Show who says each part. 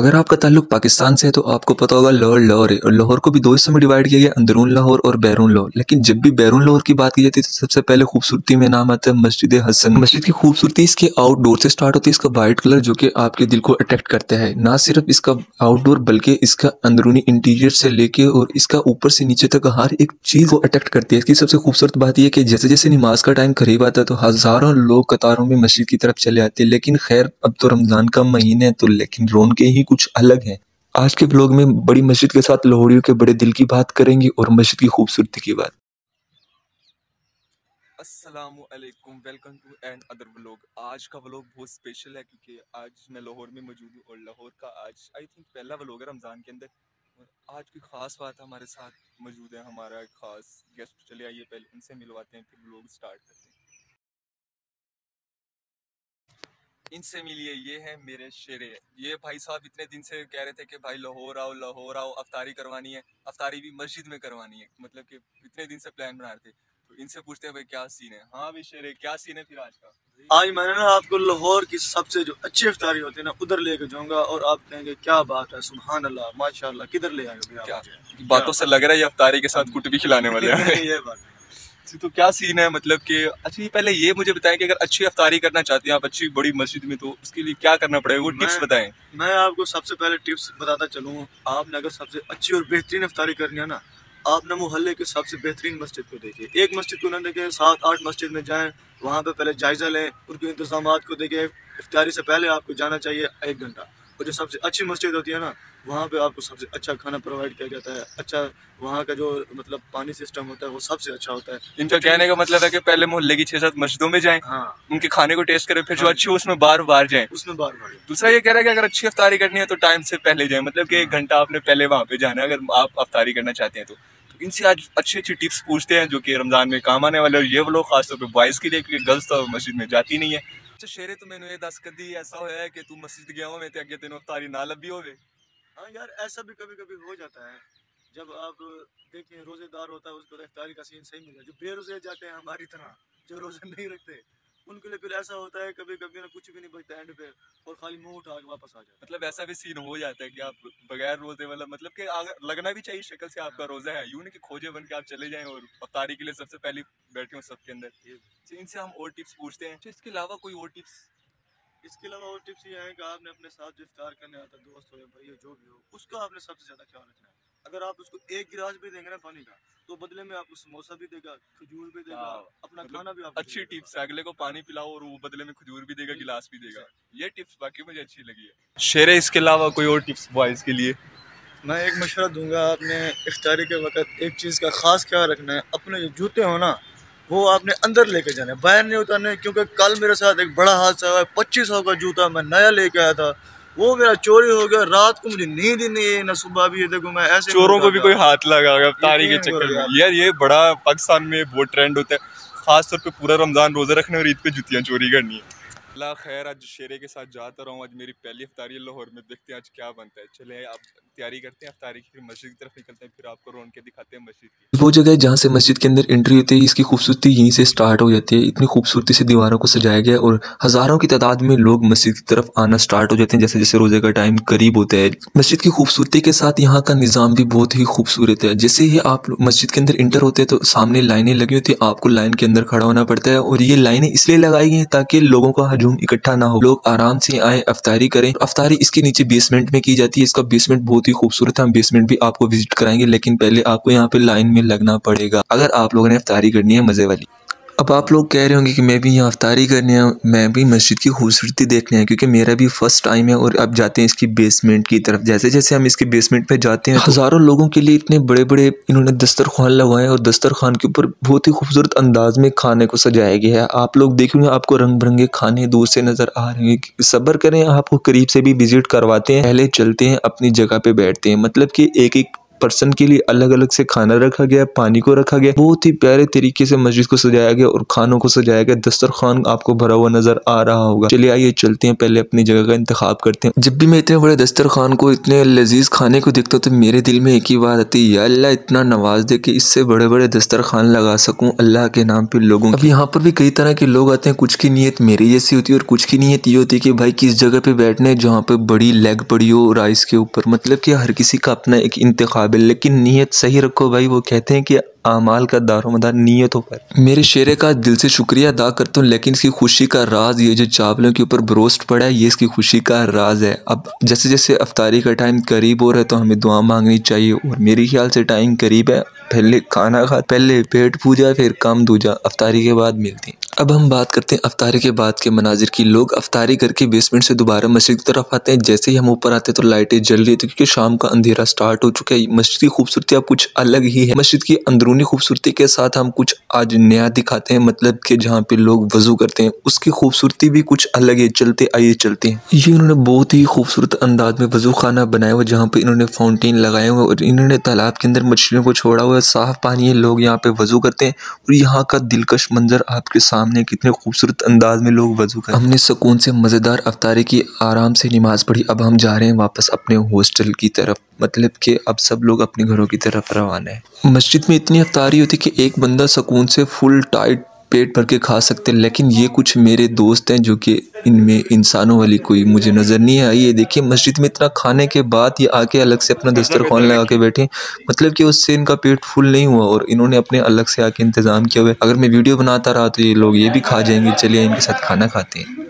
Speaker 1: अगर आपका ताल्लुक पाकिस्तान से है तो आपको पता होगा लाहौर लाहौर है। और लाहौर को भी दो हिस्सों में डिवाइड किया गया, अंदरून लाहौर और बैरून लाहौर। लेकिन जब भी बैरून लाहौर की बात की जाती है तो सबसे पहले खूबसूरती में नाम आता है मस्जिद हसन। मस्जिद की खूबसूरती इसके आउटडोर से स्टार्ट होती है, इसका वाइट कलर जो कि आपके दिल को अट्रैक्ट करता है। ना सिर्फ़ इसका आउटडोर बल्कि इसका अंदरूनी इंटीरियर से लेके और इसका ऊपर से नीचे तक हर एक चीज़ को अट्रैक्ट करती है। इसकी सबसे खूबसूरत बात यह कि जैसे जैसे नमाज़ का टाइम करीब आता है तो हज़ारों लोग कतारों में मस्जिद की तरफ़ चले आते हैं। लेकिन खैर, अब तो रमज़ान का महीने है तो लेकिन रोन के ही कुछ अलग है। आज के ब्लॉग में बड़ी मस्जिद के साथ लाहौरियों के बड़े दिल की बात करेंगे और मस्जिद की खूबसूरती की बात।
Speaker 2: असलकुम welcome to and other vlog आज का व्लॉग बहुत स्पेशल है क्योंकि आज मैं लाहौर में मौजूद हूँ और लाहौर का आज आई थिंक पहला व्लॉग है रमज़ान के अंदर। और आज की ख़ास बात हमारे साथ मौजूद है, हमारा ख़ास गेस्ट चले आइए, पहले उनसे मिलवाते हैं, फिर व्लॉग स्टार्ट करते हैं इनसे मिलिए ये है मेरे शेरे। ये भाई साहब इतने दिन से कह रहे थे कि भाई लाहौर आओ लाहौर आओ अफ्तारी करवानी है। अफ्तारी भी मस्जिद में करवानी है। मतलब कि इतने दिन से प्लान बना रहे थे। तो इनसे पूछते हैं भाई क्या सीन है? हाँ भाई शेरे क्या सीन है फिर आज का?
Speaker 3: आज मैंने ना आपको लाहौर की सबसे जो अच्छी अफ्तारी होती है ना उधर लेके जाऊँगा और आप कहेंगे क्या बात है सुबहान अल्लाह माशाल्लाह किधर ले आए
Speaker 2: बातों से लग रहा है ये अफ्तारी के साथ कुट भी खिलाने वाले हैं। ये बात। तो क्या सीन है? मतलब कि अच्छा पहले ये मुझे बताएँ कि अगर अच्छी अफ्तारी करना चाहते हैं आप अच्छी बड़ी मस्जिद में तो उसके लिए क्या करना पड़ेगा? वो टिप्स बताएँ।
Speaker 3: मैं आपको सबसे पहले टिप्स बताता चलूँ। आपने अगर सबसे अच्छी और बेहतरीन अफ्तारी करनी है ना आप ना मोहल्ले के सबसे बेहतरीन मस्जिद को देखिए एक मस्जिद को ना देखे सात आठ मस्जिद में जाएँ वहाँ पे पहले जायजा लें उनके इंतज़ाम को देखें। इफ्तारी से पहले आपको जाना चाहिए एक घंटा। और जो सबसे अच्छी मस्जिद होती है ना वहाँ पे आपको सबसे अच्छा खाना प्रोवाइड किया जाता है। अच्छा वहाँ का जो मतलब पानी सिस्टम होता है वो सबसे अच्छा होता है।
Speaker 2: इनका कहने का मतलब है कि पहले मोहल्ले की छह सात मस्जिदों में जाएँ हाँ। उनके खाने को टेस्ट करें फिर हाँ, जो अच्छी हो उसमें बार बार जाएँ।
Speaker 3: उसमें बार बार
Speaker 2: दूसरा ये कह रहा है कि अगर अच्छी अफ्तारी करनी है तो टाइम से पहले जाए मतलब कि एक घंटा आपने पहले वहाँ पे जाना है अगर आप अफ्तारी करना चाहते हैं तो, तो इनसे आज अच्छी अच्छी टिप्स पूछते हैं जो कि रमज़ान में काम आने वाले और ये वो लोग खासतौर पर बॉयज़ के लिए क्योंकि गर्ल्स तो मस्जिद में जाती नहीं है। अच्छा शेरे तो मैंने ये दस कदी ऐसा होया है कि तू मस्जिद गया हो मैं अगे तेन तारी ना लभी होवे
Speaker 3: हाँ यार ऐसा भी कभी कभी हो जाता है जब आप देखिए रोजेदार होता है उसको इफ्तारी का सीन सही मिला जो बेरोजे जाते हैं हमारी तरह जो रोज़े नहीं रखते उनके लिए फिर ऐसा होता है कभी कभी ना कुछ भी नहीं बचता एंड पे और खाली मुँह उठा के वापस आ जाता
Speaker 2: मतलब ऐसा भी सीन हो जाता है कि आप बगैर रोज़े वाला मतलब कि लगना भी चाहिए शक्ल से आपका रोजा है। यूँ नहीं कि खोजे बन के आप चले जाएँ और अफ्तारी के लिए सबसे पहले बैठे हो सबके अंदर। तो इनसे हम और टिप्स पूछते हैं। तो इसके अलावा कोई और टिप्स
Speaker 3: इसके अलावा और टिप्स ये है कि आपने अपने साथ जो इफ्तार करने आता दोस्त हो या भाई जो भी हो उसका आपने सबसे ज़्यादा ख्याल रखना है। अगर आप उसको एक गिलास भी देंगे ना पानी का तो बदले में आपको समोसा भी देगा खजूर भी देगा हाँ, अपना मतलब खाना भी आपको
Speaker 2: अच्छी टिप्स है अगले को पानी पिलाओ और वो बदले में खजूर भी देगा गिलास भी देगा। ये टिप्स बाकी मुझे अच्छी लगी है। शेरे इसके अलावा कोई और टिप्स बॉयज़ के लिए?
Speaker 3: मैं एक मशवरा दूँगा आपने इफ्तारी के वक्त एक चीज़ का ख़ास ख्याल रखना है अपने जो जूते हो ना वो आपने अंदर लेके जाना है। बाहर नहीं उतारने क्योंकि कल मेरे साथ एक बड़ा हादसा हुआ है पच्चीस सौ का जूता मैं नया लेके आया था वो मेरा चोरी हो गया रात को मुझे नींद ही नहीं है ना सुबह भी। देखो मैं ऐसे
Speaker 2: चोरों को भी कोई हाथ लगा तारी के चक्कर में। यार ये बड़ा पाकिस्तान में बहुत ट्रेंड होता है। खासतौर पर पे पूरा रमज़ान रोजा रखने और ईद पे जुतियाँ चोरी करनी है। अल्लाह खैर, आज शेरे के साथ जाता रहा। हूँ आज मेरी पहली अफ्तारी लाहौर में। देखते हैं आज क्या बनता है। चले, आप तैयारी करते हैं अफ्तारी की, फिर मस्जिद की तरफ़ निकलते हैं, फिर आपको रोन के दिखाते हैं मस्जिद की।
Speaker 1: वो जगह जहाँ से मस्जिद के अंदर एंट्री होती है, इसकी खूबसूरती यहीं से स्टार्ट हो जाती है। इतनी खूबसूरती से दीवारों को सजाया गया और हज़ारों की तादाद में लोग मस्जिद की तरफ़ आना स्टार्ट हो जाते हैं। जैसे जैसे रोज़े का टाइम करीब होता है, मस्जिद की खूबसूरती के साथ यहाँ का निज़ाम भी बहुत ही खूबसूरत है। जैसे ही आप मस्जिद के अंदर इंटर होते हैं तो सामने लाइनें लगी होती है। आपको लाइन के अंदर खड़ा होना पड़ता है और ये लाइनें इसलिए लगाई गई हैं ताकि लोगों का हजूम इकट्ठा ना हो। लोग आराम से आए, अफ्तारी करें। अफ्तारी इसके नीचे बेसमेंट में की जाती है। इसका बेसमेंट बहुत ही खूबसूरत है। हम बेसमेंट भी आपको विज़िट कराएँगे, लेकिन पहले आपको यहाँ पे लाइन में लगना पड़ेगा। अगर आप लोगों ने अफ्तारी करनी है, मज़े वाली। अब आप लोग कह रहे होंगे कि मैं भी यहाँ अफ्तारी करने आऊँ मैं भी मस्जिद की खूबसूरती देखने आया क्योंकि मेरा भी फ़र्स्ट टाइम है और अब जाते हैं इसकी बेसमेंट की तरफ़। जैसे जैसे हम इसके बेसमेंट पे जाते हैं हज़ारों लोगों के लिए इतने बड़े बड़े इन्होंने दस्तरखान लगवाए और दस्तरखान के ऊपर बहुत ही खूबसूरत अंदाज में खाने को सजाया गया है। आप लोग देखेंगे आपको रंग बिरंगे खाने दूर से नज़र आ रहे हैं सब्र करें आपको करीब से भी विज़िट करवाते हैं पहले चलते हैं अपनी जगह पे बैठते हैं। मतलब कि एक एक पर्सन के लिए अलग अलग से खाना रखा गया, पानी को रखा गया। बहुत ही प्यारे तरीके से मस्जिद को सजाया गया और खानों को सजाया गया। दस्तरखान आपको भरा हुआ नज़र आ रहा होगा। चलिए आइए चलते हैं, पहले अपनी जगह का इंतखाब करते हैं। जब भी मैं इतने बड़े दस्तरखान को, इतने लजीज खाने को देखता हूँ तो मेरे दिल में एक ही बात आती है अल्लाह, इतना नवाज़ दे कि इससे बड़े बड़े दस्तरखान लगा सकूँ अल्लाह के नाम पे लोगों अब यहाँ पर भी कई तरह के लोग आते हैं, कुछ की नीयत मेरी जैसी होती है और कुछ की नीयत ये होती है कि भाई किस जगह पे बैठने जहाँ पे बड़ी लेग पड़ी हो राइस के ऊपर। मतलब कि हर किसी का अपना एक इंतखाब है लेकिन नीयत सही रखो भाई वो कहते हैं कि आमाल का दारोमदार नीयतों पर। मेरे शेरे का दिल से शुक्रिया अदा करता हूँ, लेकिन इसकी खुशी का राज ये जो चावलों के ऊपर ब्रोस्ट पड़ा है, ये इसकी खुशी का राज है। अब जैसे जैसे अफ्तारी का टाइम करीब हो रहा है तो हमें दुआ मांगनी चाहिए, और मेरे ख्याल से टाइम करीब है, पहले खाना खा, पहले पेट पूजा, फिर काम दूजा, अफ्तारी के बाद मिलती। अब हम बात करते हैं अफ्तारी के बाद के मनाजिर की। लोग अफ्तारी करके बेसमेंट से दोबारा मस्जिद की तरफ़ आते हैं। जैसे ही हम ऊपर आते हैं तो लाइटें जल रही थी क्योंकि शाम का अंधेरा स्टार्ट हो चुका है। मस्जिद की खूबसूरती अब कुछ अलग ही है। मस्जिद की अंदरूनी खूबसूरती के साथ हम कुछ आज नया दिखाते हैं मतलब कि जहाँ पे लोग वज़ू करते हैं। उसकी खूबसूरती भी कुछ अलग है, चलते आइए चलते हैं। ये इन्होंने बहुत ही खूबसूरत अंदाज में वज़ू खाना बनाया हुआ, जहाँ पे इन्होंने फाउंटेन लगाए हुए और इन्होंने तालाब के अंदर मछलियों को छोड़ा हुआ साफ़ पानी है, लोग यहाँ पे वज़ू करते हैं और यहाँ का दिलकश मंजर आपके सामने, कितने खूबसूरत अंदाज में लोग वज़ू करते हमने सुकून से मज़ेदार अवतारे की आराम से नमाज़ पढ़ी, अब हम जा रहे हैं वापस अपने हॉस्टल की तरफ़। मतलब कि अब सब लोग अपने घरों की तरफ़ रवाना है। मस्जिद में इतनी अफ्तारी होती कि एक बंदा सुकून से फुल टाइट पेट भर के खा सकते हैं लेकिन ये कुछ मेरे दोस्त हैं जो कि इनमें इंसानों वाली कोई मुझे नज़र नहीं आई। ये देखिए मस्जिद में इतना खाने के बाद ये आके अलग से अपना दस्तरखान लगा के बैठे मतलब कि उससे इनका पेट फुल नहीं हुआ और इन्होंने अपने अलग से आके इंतज़ाम किया हुआ अगर मैं वीडियो बनाता रहा तो ये लोग ये भी खा जाएँगे चलिए इनके साथ खाना खाते हैं।